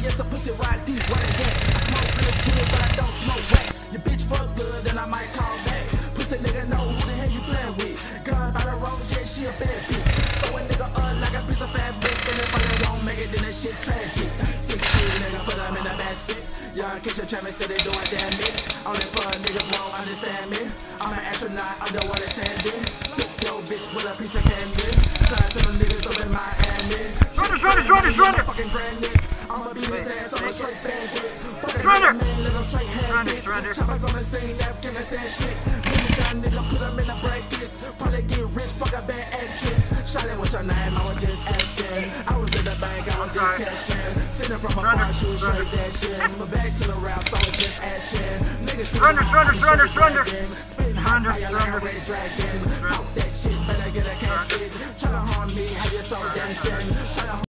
VVS a pussy ride deep, what I get? I smoke real good, but I don't smoke wax. Your bitch fuck good, then I might call back. Pussy nigga know who the hell you playing with. Gun by the road, yeah, she a bad bitch. So a nigga up like a piece of fabric, and if I don't make it, then that shit tragic. Six feet, nigga, put them in a basket. Young kitchen trapping, steady doing damage. Only for niggas won't understand me. I'm an astronaut, underwater sanding. Shredder, Shredder, Shredder, Shredder! Fucking brand I'ma beat his ass, I'm a straight bandit. Shredder! Shredder, Shredder. Choppers on the scene, Afghanistan shit. Nigga, nigga, put him in a bracket. Probably get rich, fuck a bad actress. Shot it with your name, I was just asking. I was in the bank, I was just cashing. Sitting from a car, she was straight dashing. My back to the round, so I was just ashing. Nigga, to Shredder, Shredder, Shredder, Shredder. Spitting hot fire like a red dragon. Talk that shit, better get a casket. Try to harm me, how you so dancing.